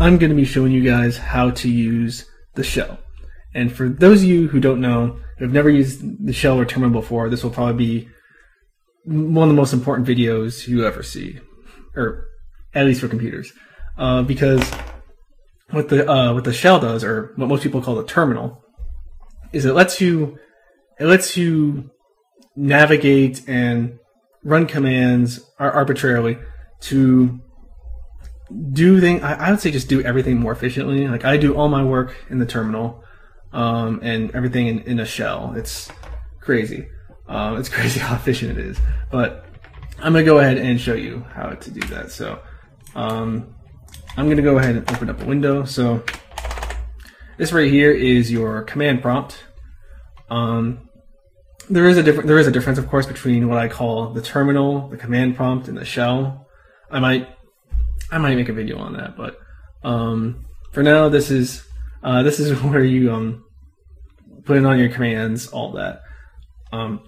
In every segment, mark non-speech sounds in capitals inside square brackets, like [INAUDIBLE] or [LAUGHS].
I'm going to be showing you guys how to use the shell. And for those of you who don't know, who have never used the shell or terminal before, this will probably be one of the most important videos you ever see, or at least for computers, uh, because what the uh, what the shell does, or what most people call the terminal, is it lets you it lets you navigate and run commands arbitrarily to do things. I, would say just do everything more efficiently. Like I do all my work in the terminal, um, and everything in, in, a shell. It's crazy. Um, it's [LAUGHS] crazy how efficient it is. But I'm gonna go ahead and show you how to do that. So um, I'm gonna go ahead and open up a window. So this right here is your command prompt. Um, there is a different there is a difference, of course, between what I call the terminal, the command prompt, and the shell. I might I might make a video on that, but um, for now, this is uh, this is [LAUGHS] where you um, put in on your commands, all that. Um,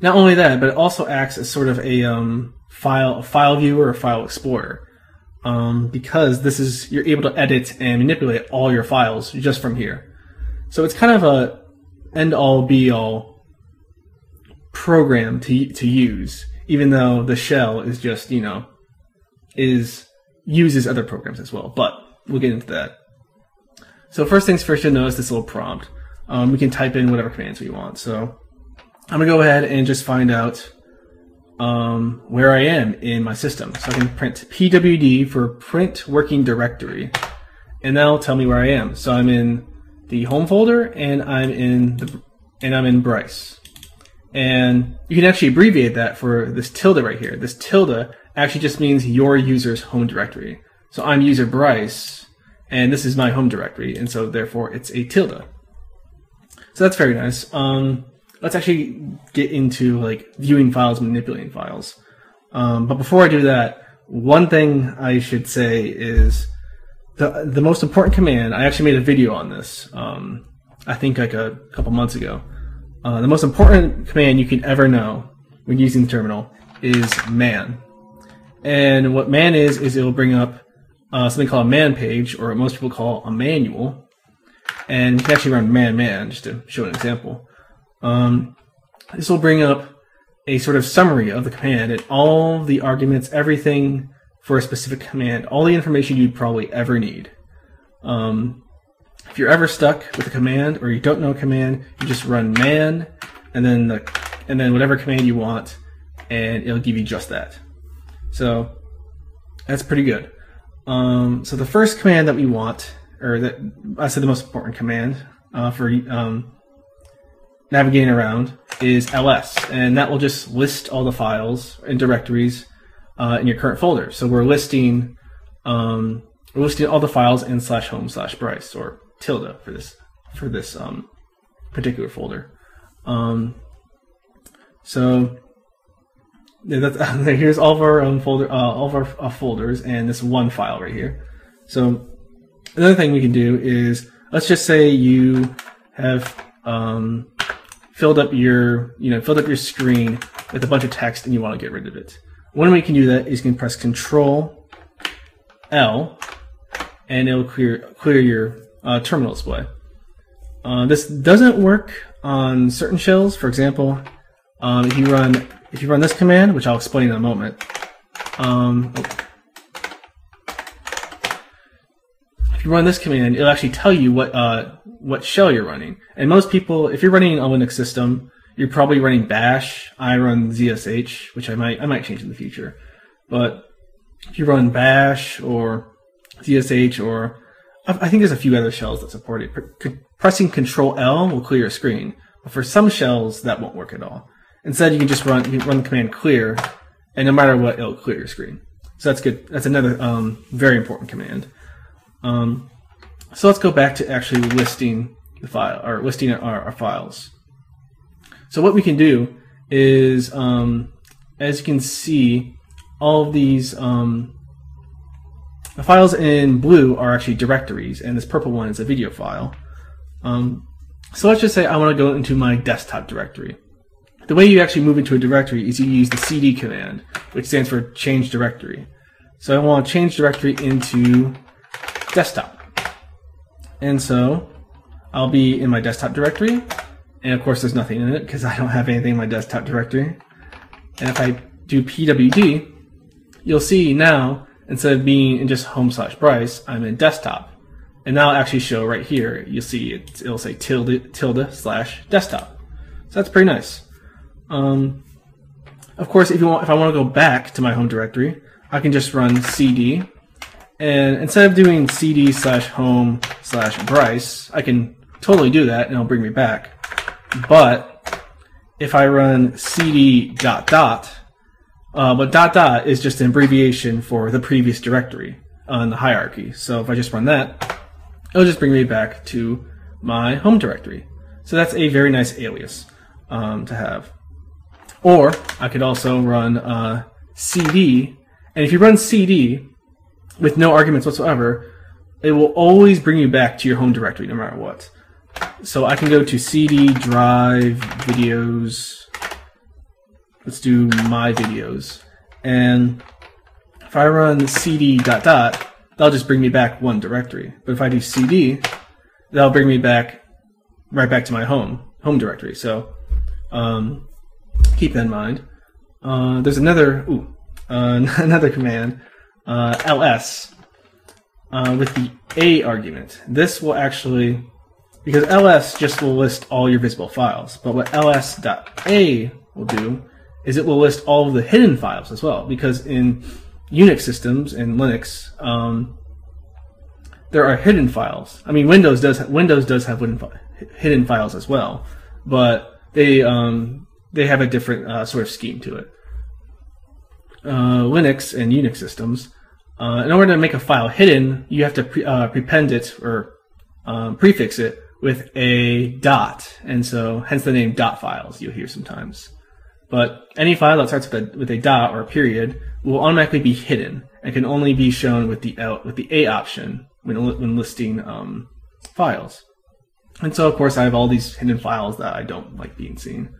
not only that, but it also acts as sort of a um, file a file viewer or file explorer, um, because this is you're able to edit and manipulate all your files just from here. So it's kind of a end all be all program to to use, even though the shell is just you know is uses other programs as well, but we'll get into that. So first things first, you'll notice this little prompt. Um, we can type in whatever commands we want. So I'm gonna go ahead and just find out um, where I am in my system. So I can print pwd for print working directory, and that'll tell me where I am. So I'm in the home folder, and I'm in the and I'm in Bryce. And you can actually abbreviate that for this tilde right here. This tilde actually just means your user's home directory. So I'm user Bryce, and this is my home directory, and so therefore it's a tilde. So that's very nice. Um, let's actually get into like viewing files, manipulating files. Um, but before I do that, one thing I should say is the the most important command. I actually made a video on this. Um, I think like a couple months ago. Uh, the most important command you can ever know when using the terminal is man. And what man is, is it'll bring up uh, something called a man page, or what most people call a manual. And you can actually run man man, just to show an example. Um, this will bring up a sort of summary of the command and all the arguments, everything for a specific command, all the information you'd probably ever need. Um, if you're ever stuck with a command or you don't know a command, you just run man and then the, and then whatever command you want, and it'll give you just that. So that's pretty good. Um, so the first command that we want, or that I said the most important command uh, for um, navigating around, is ls, and that will just list all the files and directories uh, in your current folder. So we're listing um, we're listing all the files in slash home slash Bryce or tilde for this for this um, particular folder. Um, so yeah, that's, [LAUGHS] here's all of our um, folder, uh, all of our uh, folders, and this one file right here. So another thing we can do is let's just say you have um, filled up your, you know, filled up your screen with a bunch of text, and you want to get rid of it. One way you can do that is you can press Control L, and it'll clear clear your uh, terminal display. Uh, this doesn't work on certain shells. For example, um, if you run if you run this command, which I'll explain in a moment, um, if you run this command, it'll actually tell you what uh, what shell you're running. And most people, if you're running a Linux system, you're probably running Bash. I run ZSH, which I might I might change in the future. But if you run Bash or ZSH or I think there's a few other shells that support it. Pressing Control L will clear your screen, but for some shells that won't work at all. Instead, you can just run you run the command clear, and no matter what, it'll clear your screen. So that's good. That's another um, very important command. Um, so let's go back to actually listing the file or listing our, our files. So what we can do is, um, as you can see, all of these um, the files in blue are actually directories, and this purple one is a video file. Um, so let's just say I want to go into my desktop directory. The way you actually move into a directory is you use the cd command, which stands for change directory. So I want to change directory into desktop. And so I'll be in my desktop directory. And of course, there's nothing in it because I don't have anything in my desktop directory. And if I do pwd, you'll see now, instead of being in just home slash Bryce, I'm in desktop. And now I'll actually show right here, you'll see it, it'll say tilde, tilde slash desktop. So that's pretty nice. Um, of course, if you want, if I want to go back to my home directory, I can just run cd, and instead of doing cd slash home slash Bryce, I can totally do that, and it'll bring me back. But if I run cd dot dot, uh, but dot dot is just an abbreviation for the previous directory on the hierarchy. So if I just run that, it'll just bring me back to my home directory. So that's a very nice alias um, to have. Or I could also run uh, cd, and if you run cd with no arguments whatsoever, it will always bring you back to your home directory no matter what. So I can go to cd drive videos. Let's do my videos. And if I run cd dot dot, that'll just bring me back one directory. But if I do cd, that'll bring me back right back to my home home directory. So um, keep in mind. Uh, there's another ooh, uh, [LAUGHS] another command, uh, ls, uh, with the a argument. This will actually, because ls just will list all your visible files, but what ls.a will do is it will list all of the hidden files as well, because in Unix systems and Linux, um, there are hidden files. I mean, Windows does Windows does have hidden files as well, but they um, they have a different uh, sort of scheme to it. Uh, Linux and Unix systems, uh, in order to make a file hidden, you have to pre- uh, prepend it or um, prefix it with a dot, and so hence the name dot files you'll hear sometimes. But any file that starts with a, with a dot or a period will automatically be hidden and can only be shown with the L, with the A option when when listing um, files. And so, of course, I have all these hidden files that I don't like being seen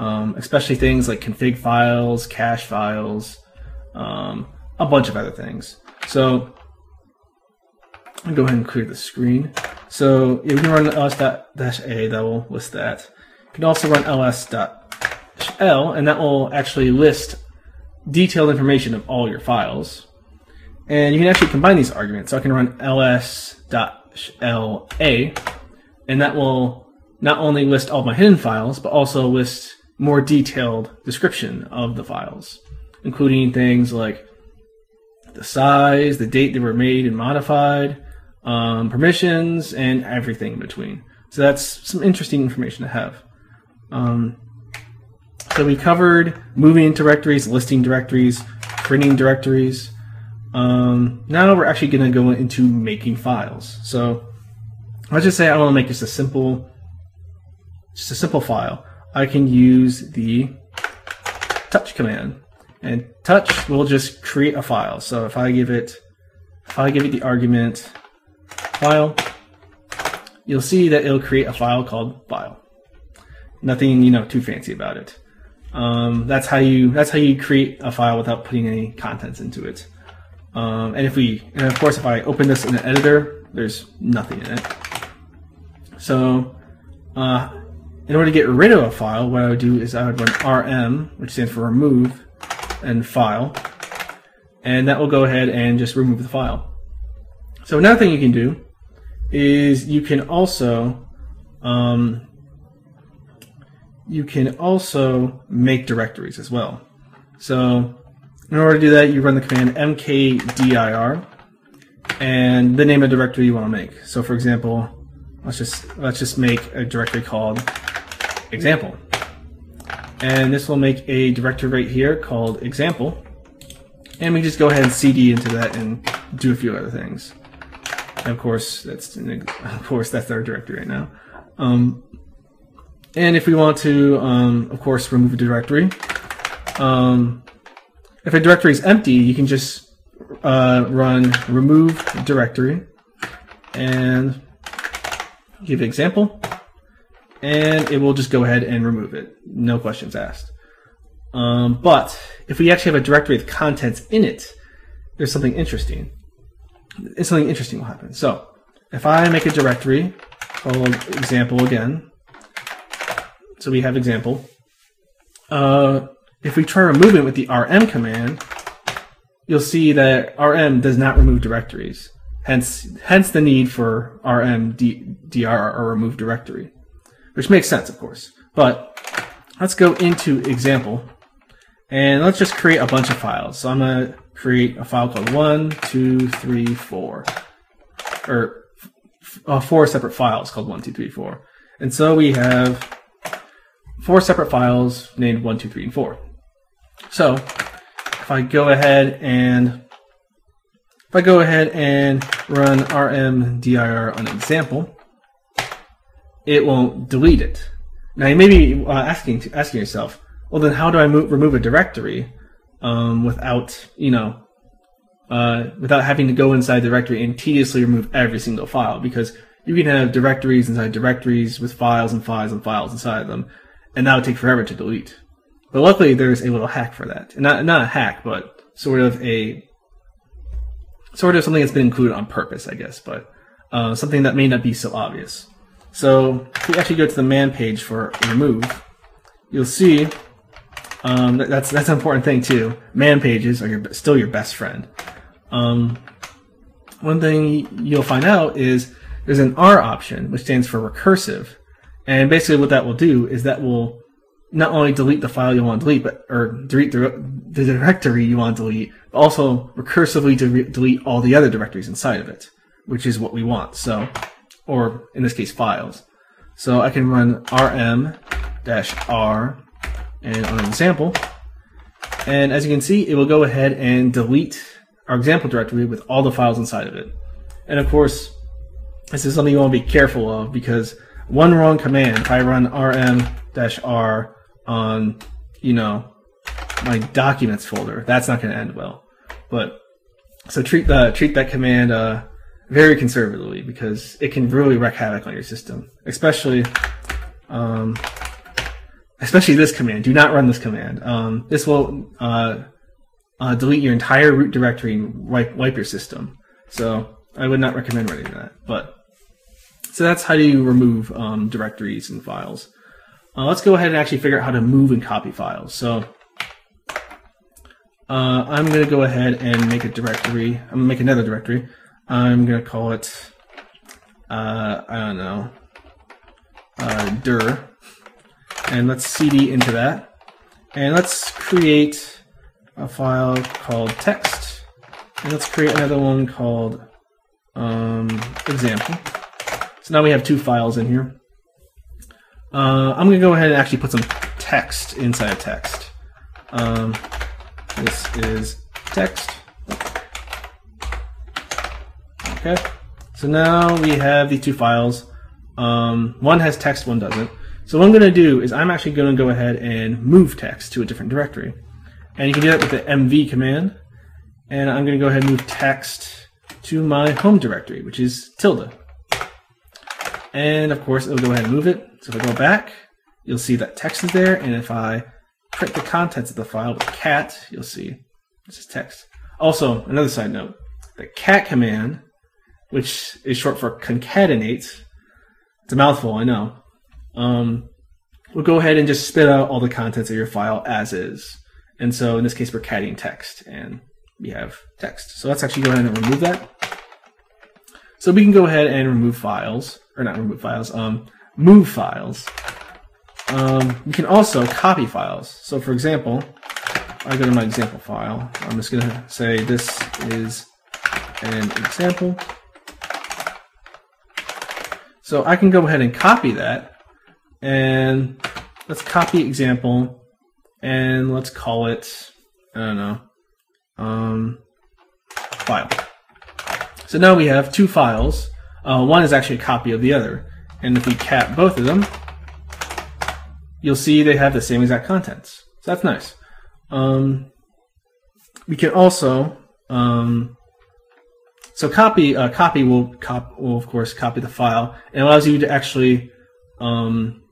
um, especially things like config files, cache files, um, a bunch of other things. So I'll go ahead and clear the screen. So yeah, we can run ls-a, that will list that. You can also run ls-l, and that will actually list detailed information of all your files. And you can actually combine these arguments. So I can run ls-la, and that will not only list all my hidden files, but also list more detailed description of the files, including things like the size, the date they were made and modified, um, permissions, and everything in between. So that's some interesting information to have. Um, so we covered moving directories, listing directories, printing directories. Um, now we're actually going to go into making files. So let's just say I want to make just a simple, just a simple file. I can use the touch command. And touch will just create a file. So if I give it if I give it the argument file, you'll see that it'll create a file called file. Nothing, you know, too fancy about it. Um, that's how you that's how you create a file without putting any contents into it. Um, and if we and of course if I open this in an editor, there's nothing in it. So uh, in order to get rid of a file, what I would do is I would run rm, which stands for remove, and file, and that will go ahead and just remove the file. So another thing you can do is you can also um, you can also make directories as well. So in order to do that, you run the command mkdir and the name of the directory you want to make. So for example, let's just let's just make a directory called example. And this will make a directory right here called example. And we just go ahead and cd into that and do a few other things. And of course, that's of course that's our directory right now. Um, and if we want to, um, of course, remove a directory, um, if a directory is empty, you can just uh, run remove directory and give example and it will just go ahead and remove it. No questions asked. Um, but if we actually have a directory with contents in it, there's something interesting. something interesting will happen. So if I make a directory called example again, so we have example. Uh, if we try removing it with the rm command, you'll see that rm does not remove directories. Hence, hence the need for rm dir or remove directory, which makes sense, of course. But let's go into example, and let's just create a bunch of files. So I'm gonna create a file called one, two, three, four, or uh, four separate files called one, two, three, four. And so we have four separate files named one, two, three, and four. So if I go ahead and if I go ahead and run rmdir on example, it won't delete it. Now you may be uh, asking asking yourself, well then how do I move, remove a directory um, without you know uh, without having to go inside the directory and tediously remove every single file? Because you can have directories inside directories with files and files and files inside them, and that would take forever to delete. But luckily, there's a little hack for that. Not not a hack, but sort of a sort of something that's been included on purpose, I guess, but uh, something that may not be so obvious. So if we actually go to the man page for remove, you'll see um, that, that's that's an important thing too. Man pages are your, still your best friend. Um, one thing you'll find out is there's an R option, which stands for recursive, and basically what that will do is that will not only delete the file you want to delete, but or delete the, directory you want to delete, but also recursively de delete all the other directories inside of it, which is what we want. So, or in this case, files. So I can run rm-r and on an example, and as you can see, it will go ahead and delete our example directory with all the files inside of it. And of course, this is something you want to be careful of because one wrong command, if I run rm-r on, you know, my documents folder. That's not going to end well. But so treat the treat that command uh, very conservatively because it can really wreak havoc on your system, especially um, especially this command. Do not run this command. Um, this will uh, uh, delete your entire root directory and wipe wipe your system. So I would not recommend running that. But so that's how do you remove um, directories and files. Uh, let's go ahead and actually figure out how to move and copy files. So uh, I'm going to go ahead and make a directory. I'm going to make another directory. I'm going to call it, uh, I don't know, uh, dir. And let's cd into that. And let's create a file called text. And let's create another one called um, example. So now we have two files in here. Uh, I'm going to go ahead and actually put some text inside of text. Um, this is text. Okay. So now we have these two files. Um, one has text, one doesn't. So what I'm going to do is I'm actually going to go ahead and move text to a different directory. And you can do that with the mv command. And I'm going to go ahead and move text to my home directory, which is tilde. And of course, it'll go ahead and move it. So if I go back, you'll see that text is there. And if I print the contents of the file with cat, you'll see this is text. Also, another side note, the cat command, which is short for concatenate, it's a mouthful, I know, um, will go ahead and just spit out all the contents of your file as is. And so in this case, we're catting text, and we have text. So let's actually go ahead and remove that. So we can go ahead and remove files, or not remove files, um, move files. Um, you can also copy files. So for example, I go to my example file. I'm just going to say this is an example. So I can go ahead and copy that. And let's copy example. And let's call it, I don't know, um, file. So now we have two files. Uh, one is actually a copy of the other. And if we cat both of them, you'll see they have the same exact contents. So that's nice. Um, we can also, um, so copy, uh, copy will, cop, will of course copy the file and allows you to actually, um,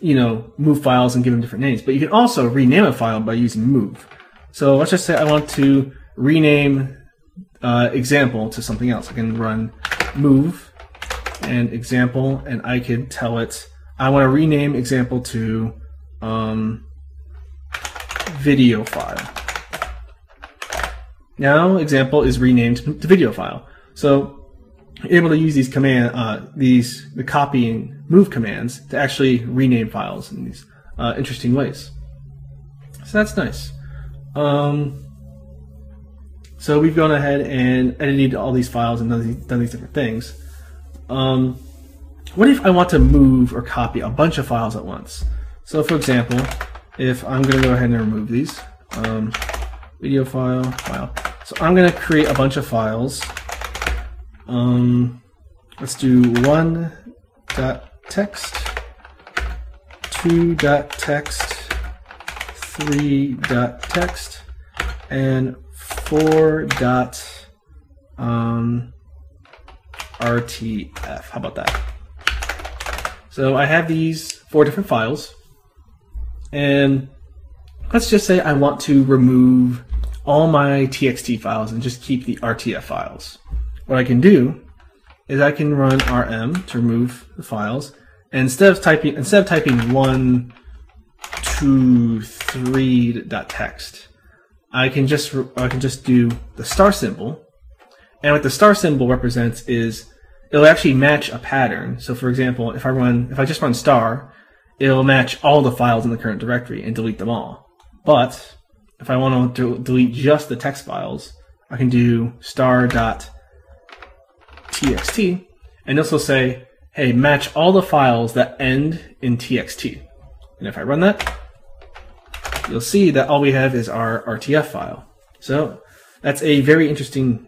you know, move files and give them different names. But you can also rename a file by using move. So let's just say I want to rename uh, example to something else. I can run move and example, and I could tell it I want to rename example to um, video file. Now example is renamed to video file. So you're able to use these command, uh, these the copy and move commands to actually rename files in these uh, interesting ways. So that's nice. Um, so we've gone ahead and edited all these files and done these, done these different things. Um, what if I want to move or copy a bunch of files at once? So for example, if I'm going to go ahead and remove these, um, video file, file. So I'm going to create a bunch of files. Um, let's do one dot text, two dot text, three dot text, and four dot um, RTF. How about that? So I have these four different files, and let's just say I want to remove all my TXT files and just keep the RTF files. What I can do is I can run rm to remove the files, and instead of typing instead of typing one, two, three dot text, I can just I can just do the star symbol, and what the star symbol represents is it'll actually match a pattern. So for example, if I run if I just run star, it'll match all the files in the current directory and delete them all. But if I want to delete just the text files, I can do star dot txt, and this will say, hey, match all the files that end in txt. And if I run that, you'll see that all we have is our RTF file. So that's a very interesting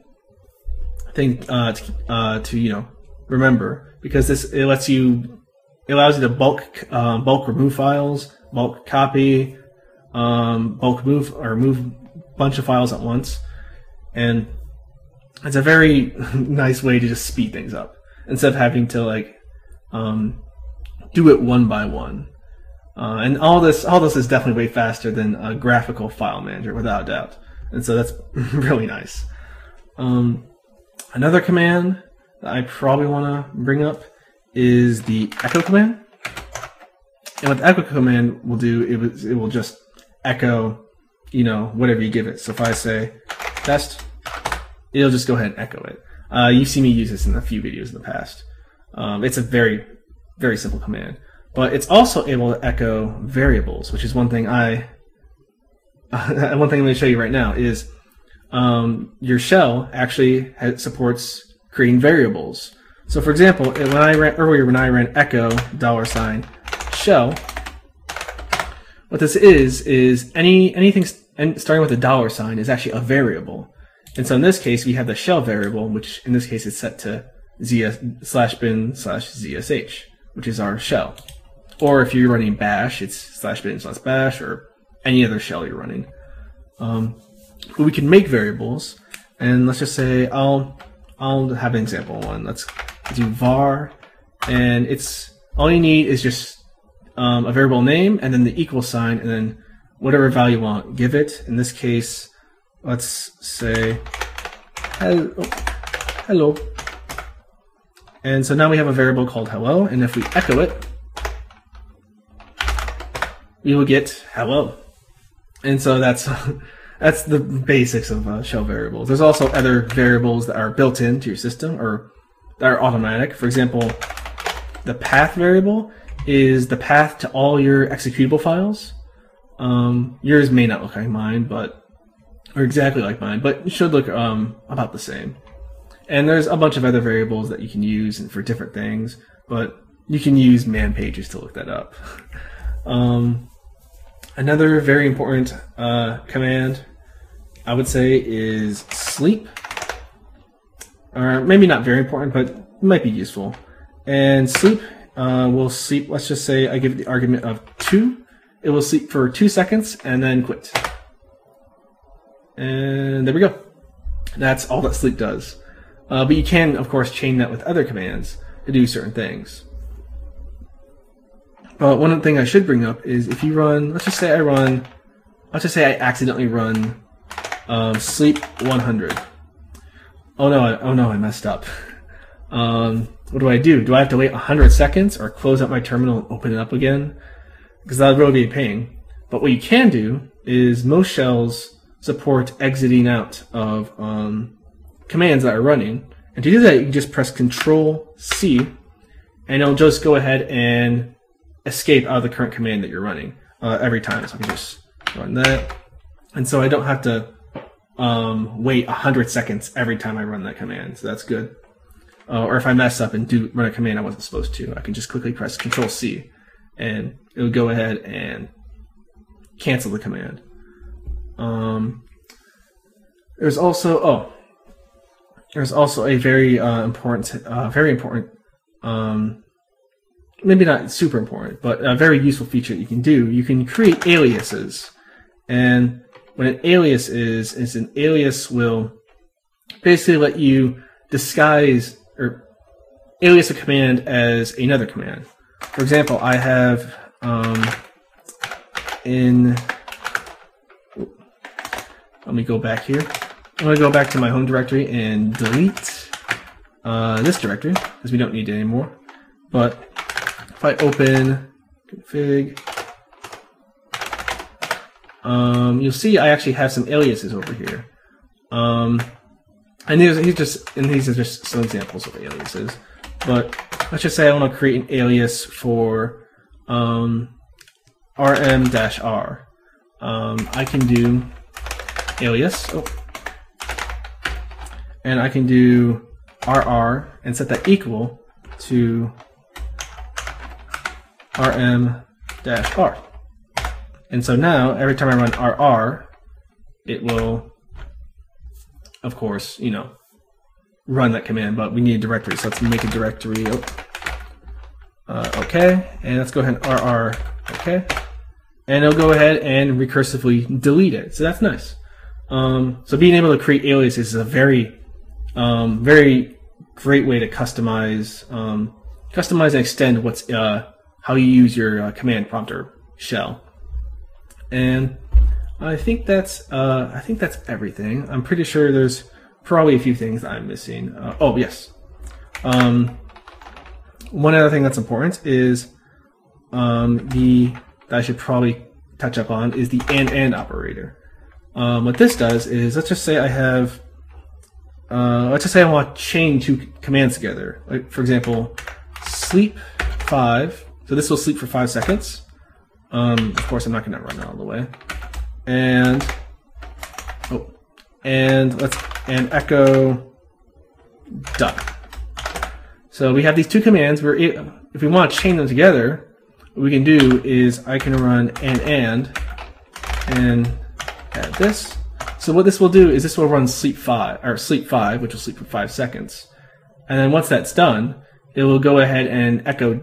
thing uh, to, uh, to, you know remember because this it lets you it allows you to bulk uh, bulk remove files, bulk copy, um, bulk move or move a bunch of files at once, and it's a very [LAUGHS] nice way to just speed things up instead of having to like um, do it one by one. Uh, and all this, all this is definitely way faster than a graphical file manager, without doubt. And so that's [LAUGHS] really nice. Um, another command that I probably want to bring up is the echo command. And what the echo command will do, it, it will just echo, you know, whatever you give it. So if I say test, it'll just go ahead and echo it. Uh, you've seen me use this in a few videos in the past. Um, it's a very, very simple command. But it's also able to echo variables, which is one thing I, [LAUGHS] one thing I'm going to show you right now is um, your shell actually supports creating variables. So for example, when I ran earlier, when I ran echo dollar sign shell, what this is, is any anything starting with a dollar sign is actually a variable. And so in this case, we have the shell variable, which in this case is set to zs slash bin slash zsh, which is our shell. Or if you're running bash, it's slash bin slash bash or any other shell you're running. Um, but we can make variables, and let's just say I'll I'll have an example one. Let's do var, and it's all you need is just um, a variable name and then the equal sign and then whatever value you want, give it. In this case, let's say hello. hello. And so now we have a variable called hello, and if we echo it, we will get hello. And so that's [LAUGHS] that's the basics of uh, shell variables. There's also other variables that are built into your system or that are automatic. For example, the path variable is the path to all your executable files. Um, yours may not look like mine, but or exactly like mine, but should look um, about the same. And there's a bunch of other variables that you can use and for different things, but you can use man pages to look that up. [LAUGHS] um, another very important uh, command I would say is sleep, or maybe not very important, but might be useful. And sleep uh, will sleep, let's just say I give it the argument of 2. It will sleep for 2 seconds and then quit. And there we go. That's all that sleep does. Uh, but you can, of course, chain that with other commands to do certain things. But one thing I should bring up is if you run, let's just say I run, let's just say I accidentally run um, sleep 100. oh no, I, oh no, I messed up. [LAUGHS] Um, what do I do? Do I have to wait 100 seconds or close up my terminal and open it up again? Because that would really be a pain. But what you can do is most shells support exiting out of um, commands that are running. And to do that, you can just press Control C, and it'll just go ahead and escape out of the current command that you're running uh, every time. So I can just run that. And so I don't have to um, wait 100 seconds every time I run that command. So that's good. Uh, or if I mess up and do run a command I wasn't supposed to, I can just quickly press Control C, and it will go ahead and cancel the command. Um, there's also oh, there's also a very uh, important, uh, very important, um, maybe not super important, but a very useful feature that you can do. You can create aliases, and what an alias is is an alias will basically let you disguise or alias a command as another command. For example, I have um, in. Let me go back here. I'm going to go back to my home directory and delete uh, this directory because we don't need it anymore. But if I open config, um, you'll see I actually have some aliases over here. Um, and these, these just and these are just some examples of aliases. But let's just say I want to create an alias for um, rm-r. Um, I can do alias, oh, and I can do rr and set that equal to rm-r. And so now, every time I run rr, it will of course, you know, run that command, but we need a directory. So let's make a directory. Oh. Uh, okay, and let's go ahead and rr, okay. And it'll go ahead and recursively delete it. So that's nice. Um, so being able to create aliases is a very, um, very great way to customize, um, customize and extend what's, uh, how you use your uh, command prompter shell. And I think that's uh, I think that's everything. I'm pretty sure there's probably a few things I'm missing. Uh, oh yes, um, one other thing that's important is um, the that I should probably touch up on is the and and operator. Um, what this does is let's just say I have uh, let's just say I want to chain two commands together. Like for example, sleep five. So this will sleep for five seconds. Um, of course, I'm not going to run all the way and oh, and let's and echo done. So we have these two commands. We're if we want to chain them together, what we can do is I can run and and and add this. So what this will do is this will run sleep five or sleep five, which will sleep for five seconds, and then once that's done, it will go ahead and echo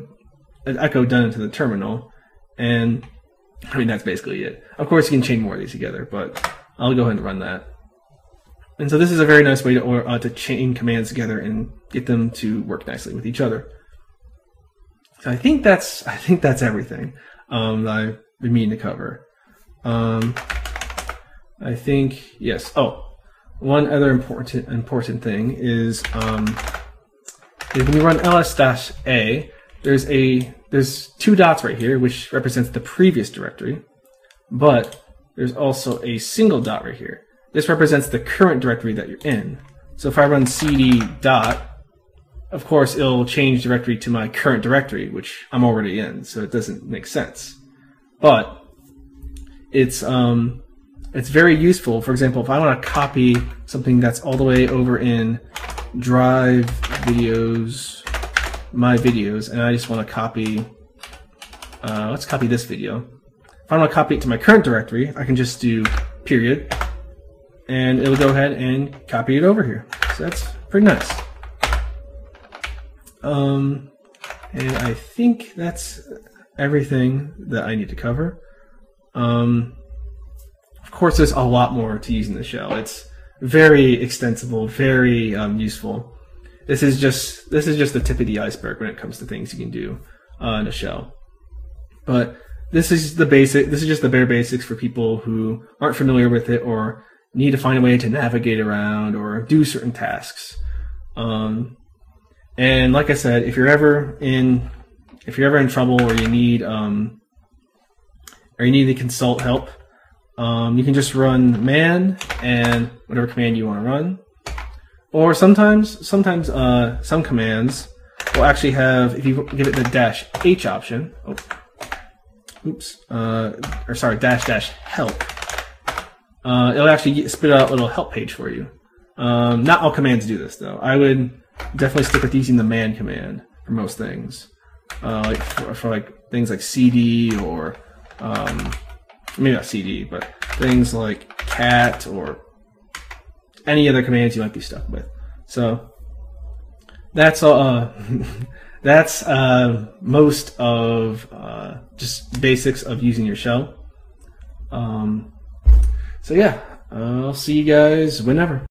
echo done into the terminal, and I mean, that's basically it. Of course, you can chain more of these together, but I'll go ahead and run that. And so this is a very nice way to, uh, to chain commands together and get them to work nicely with each other. So I think that's [LAUGHS] I think that's everything um, that been meaning to cover. Um, I think yes. Oh, one other important important thing is um, is when you run ls-a, there's a there's two dots right here, which represents the previous directory, but there's also a single dot right here. This represents the current directory that you're in. So if I run cd dot, of course it'll change directory to my current directory, which I'm already in, so it doesn't make sense. But it's um, it's very useful. For example, if I want to copy something that's all the way over in Drive Videos my videos and I just want to copy, uh, let's copy this video. If I want to copy it to my current directory, I can just do period and it'll go ahead and copy it over here. So that's pretty nice. Um, and I think that's everything that I need to cover. Um, of course, there's a lot more to using the shell. It's very extensible, very um, useful this is just this is just the tip of the iceberg when it comes to things you can do uh, in a shell. But this is the basic. This is just the bare basics for people who aren't familiar with it or need to find a way to navigate around or do certain tasks. Um, and like I said, if you're ever in if you're ever in trouble or you need um, or you need to consult help, um, you can just run man and whatever command you want to run. Or sometimes, sometimes uh, some commands will actually have, if you give it the dash H option, oh, oops, uh, or sorry, dash dash help, uh, it'll actually spit out a little help page for you. Um, not all commands do this though. I would definitely stick with using the man command for most things, uh, like for, for, like things like CD or um, maybe not CD, but things like cat or any other commands you might be stuck with. So that's uh, [LAUGHS] that's uh, most of uh, just basics of using your shell. Um, so yeah, I'll see you guys whenever.